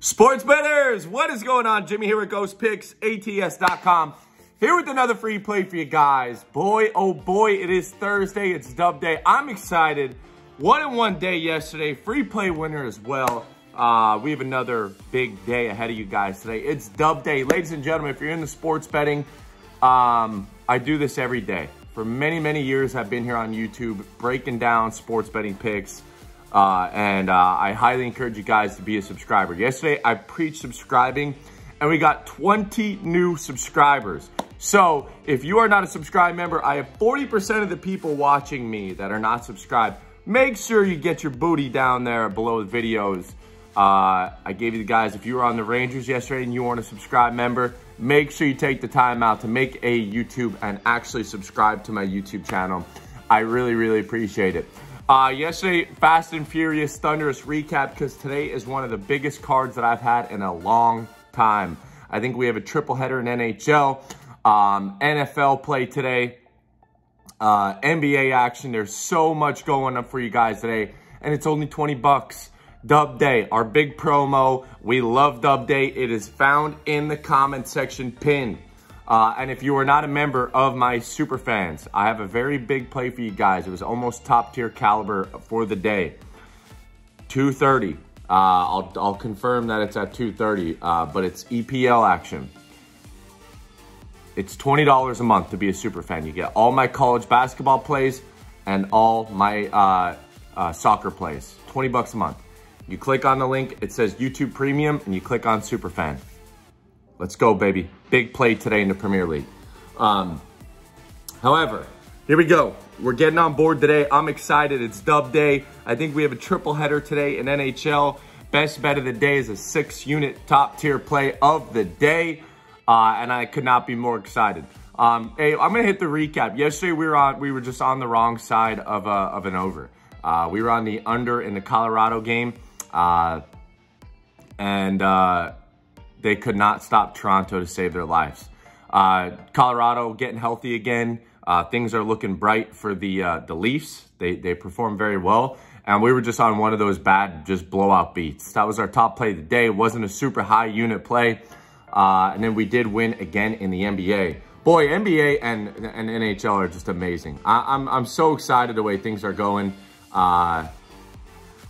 Sports betters, what is going on? Jimmy here at Ghost Picks, ATS.com. Here with another free play for you guys. Boy, oh boy, it is Thursday. It's dub day. I'm excited. One in one day yesterday. Free play winner as well. Uh, we have another big day ahead of you guys today. It's dub day. Ladies and gentlemen, if you're into sports betting, um, I do this every day. For many, many years, I've been here on YouTube breaking down sports betting picks. Uh, and uh, I highly encourage you guys to be a subscriber. Yesterday, I preached subscribing, and we got 20 new subscribers. So if you are not a subscribed member, I have 40% of the people watching me that are not subscribed. Make sure you get your booty down there below the videos. Uh, I gave you the guys, if you were on the Rangers yesterday and you weren't a subscribed member, make sure you take the time out to make a YouTube and actually subscribe to my YouTube channel. I really, really appreciate it. Uh, yesterday, Fast and Furious Thunderous recap because today is one of the biggest cards that I've had in a long time. I think we have a triple header in NHL. Um, NFL play today, uh, NBA action. There's so much going up for you guys today, and it's only 20 bucks. Dub Day, our big promo. We love Dub Day. It is found in the comment section pinned. Uh, and if you are not a member of my super fans, I have a very big play for you guys. It was almost top tier caliber for the day. 230. Uh, I'll, I'll confirm that it's at 230, uh, but it's EPL action. It's $20 a month to be a super fan. You get all my college basketball plays and all my uh, uh, soccer plays. 20 bucks a month. You click on the link, it says YouTube Premium, and you click on super fan. Let's go, baby. Big play today in the Premier League. Um, however, here we go. We're getting on board today. I'm excited. It's dub day. I think we have a triple header today in NHL. Best bet of the day is a six unit top tier play of the day uh, and I could not be more excited. Um, hey, I'm gonna hit the recap. Yesterday we were on, we were just on the wrong side of a, of an over. Uh, we were on the under in the Colorado game, uh, and uh, they could not stop Toronto to save their lives. Uh, Colorado getting healthy again. Uh, things are looking bright for the the Leafs. They they perform very well. And we were just on one of those bad, just blowout beats. That was our top play of the day. It wasn't a super high unit play. Uh, and then we did win again in the NBA. Boy, NBA and, and NHL are just amazing. I, I'm, I'm so excited the way things are going.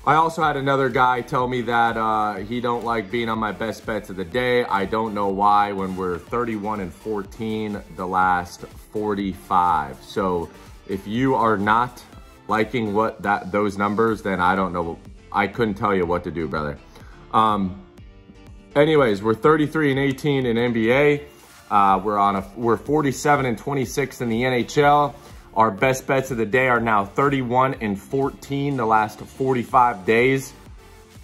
I also had another guy tell me that uh, he don't like being on my best bets of the day. I don't know why when we're 31 and 14 the last 45. So if you are not liking what that those numbers, then I don't know. I couldn't tell you what to do, brother. Um, Anyways, we're 33 and 18 in NBA. Uh, we're on a we're 47 and 26 in the NHL. Our best bets of the day are now 31 and 14 the last 45 days.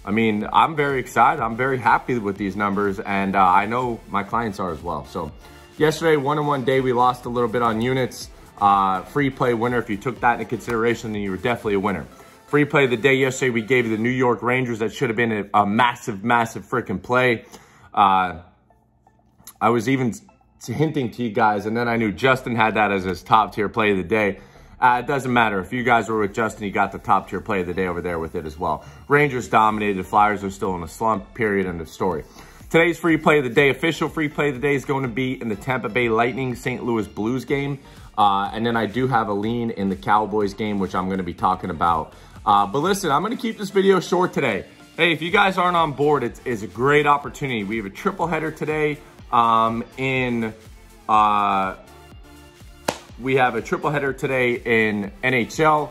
I mean, I'm very excited. I'm very happy with these numbers, and uh, I know my clients are as well. So, yesterday, one on one day, we lost a little bit on units. Uh, free play winner. If you took that into consideration, then you were definitely a winner. Free play of the day yesterday, we gave the New York Rangers. That should have been a, a massive, massive freaking play. Uh, I was even hinting to you guys, and then I knew Justin had that as his top tier play of the day. Uh, it doesn't matter. If you guys were with Justin, you got the top tier play of the day over there with it as well. Rangers dominated. The Flyers are still in a slump, period, end of story. Today's free play of the day, official free play of the day is going to be in the Tampa Bay Lightning St. Louis Blues game. Uh, and then I do have a lean in the Cowboys game, which I'm going to be talking about uh, but listen, I'm going to keep this video short today. Hey, if you guys aren't on board, it's, it's a great opportunity. We have a triple header today um, in... Uh, we have a triple header today in NHL.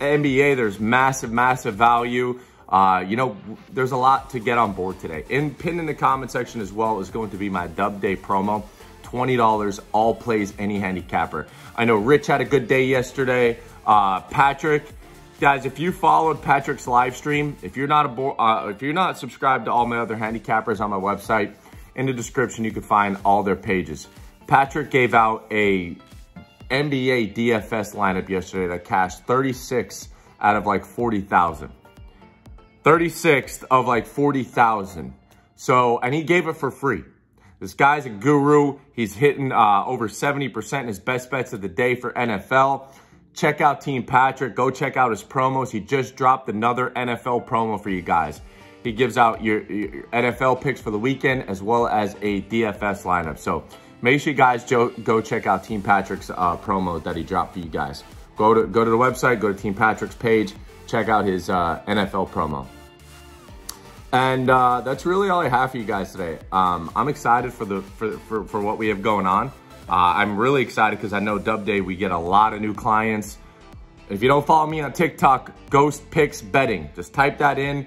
NBA, there's massive, massive value. Uh, you know, there's a lot to get on board today. And pinned in the comment section as well is going to be my Dub Day promo. $20, all plays, any handicapper. I know Rich had a good day yesterday. Uh, Patrick, guys, if you followed Patrick's live stream, if you're not a uh, if you're not subscribed to all my other handicappers on my website, in the description you can find all their pages. Patrick gave out a NBA DFS lineup yesterday that cashed 36 out of like 40,000. 36th of like 40,000. So, and he gave it for free. This guy's a guru. He's hitting uh, over 70% in his best bets of the day for NFL. Check out Team Patrick. Go check out his promos. He just dropped another NFL promo for you guys. He gives out your, your NFL picks for the weekend as well as a DFS lineup. So make sure you guys go check out Team Patrick's uh, promo that he dropped for you guys. Go to, go to the website, go to Team Patrick's page, check out his uh, NFL promo. And uh, that's really all I have for you guys today. Um, I'm excited for the for, for, for what we have going on. Uh, I'm really excited because I know Dub Day, we get a lot of new clients. If you don't follow me on TikTok, Ghost Picks Betting. Just type that in.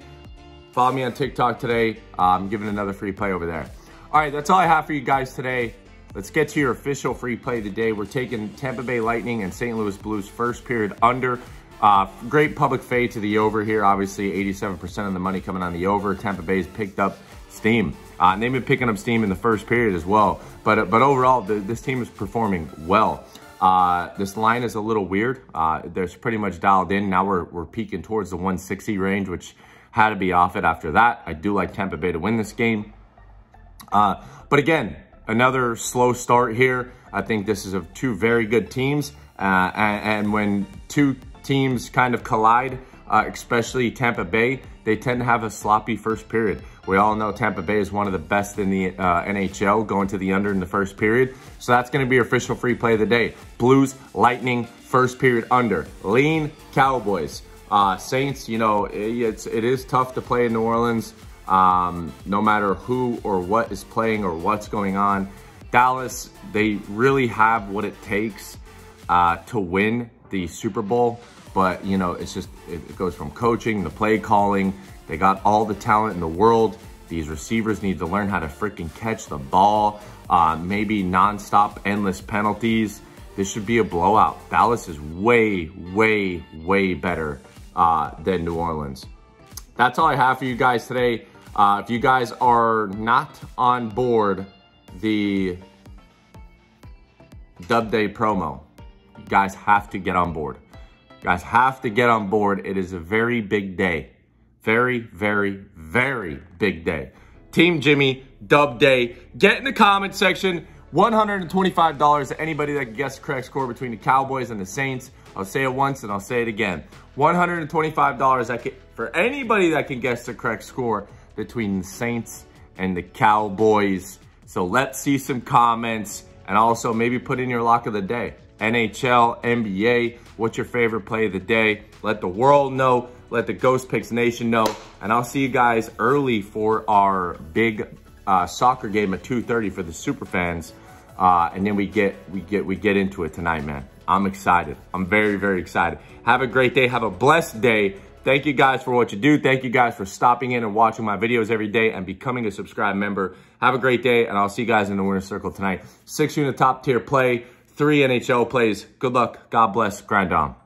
Follow me on TikTok today. Uh, I'm giving another free play over there. All right, that's all I have for you guys today. Let's get to your official free play of the day. We're taking Tampa Bay Lightning and St. Louis Blues first period under. Uh, great public fade to the over here. Obviously, 87% of the money coming on the over. Tampa Bay's picked up steam. Uh, and they've been picking up steam in the first period as well. But but overall, the, this team is performing well. Uh, this line is a little weird. Uh, there's pretty much dialed in. Now we're, we're peaking towards the 160 range, which had to be off it after that. I do like Tampa Bay to win this game. Uh, but again, another slow start here. I think this is of two very good teams. Uh, and, and when two teams kind of collide, uh, especially Tampa Bay, they tend to have a sloppy first period. We all know Tampa Bay is one of the best in the uh, NHL, going to the under in the first period. So that's going to be your official free play of the day. Blues, Lightning, first period under. Lean Cowboys. Uh, Saints, you know, it's, it is tough to play in New Orleans, um, no matter who or what is playing or what's going on. Dallas, they really have what it takes uh, to win the Super Bowl. But, you know, it's just, it, it goes from coaching, the play calling. They got all the talent in the world. These receivers need to learn how to freaking catch the ball. Uh, maybe nonstop, endless penalties. This should be a blowout. Dallas is way, way, way better uh, than New Orleans. That's all I have for you guys today. Uh, if you guys are not on board the Dub Day promo, you guys have to get on board You guys have to get on board. It is a very big day. Very, very, very big day. Team Jimmy, dub day. Get in the comment section. $125 to anybody that the correct score between the Cowboys and the Saints. I'll say it once and I'll say it again. $125 for anybody that can guess the correct score between the Saints and the Cowboys. So let's see some comments and also maybe put in your lock of the day. NHL, NBA, what's your favorite play of the day? Let the world know, let the Ghost Picks Nation know, and I'll see you guys early for our big uh, soccer game at 2.30 for the super fans. Uh, and then we get we get we get into it tonight, man. I'm excited. I'm very, very excited. Have a great day. Have a blessed day. Thank you guys for what you do. Thank you guys for stopping in and watching my videos every day and becoming a subscribe member. Have a great day, and I'll see you guys in the winner circle tonight. Six unit top tier play three NHL plays. Good luck. God bless. Grind on.